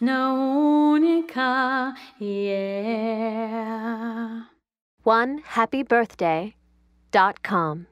filha única, yeah. One happy birthday dot com.